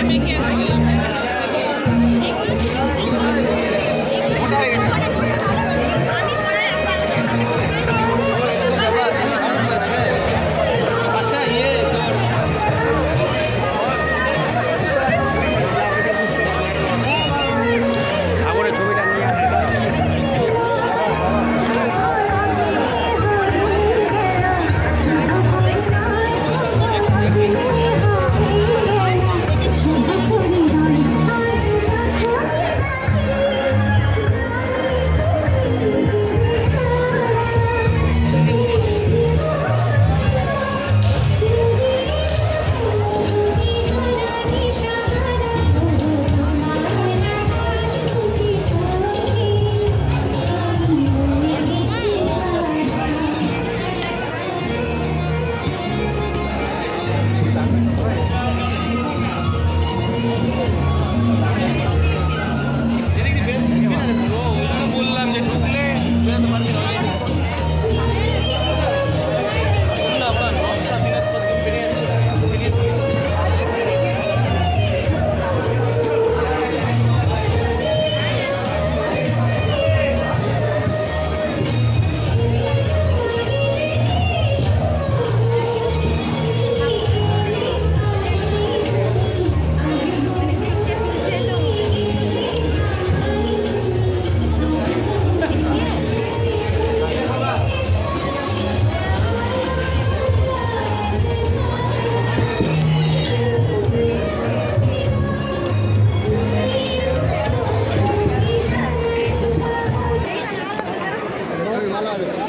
Yeah, I'm in here. mala